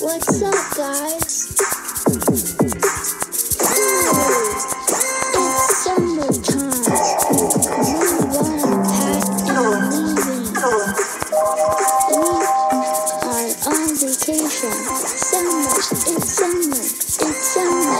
What's up, guys? It's. We are on vacation. Summer, it's summer, it's summer.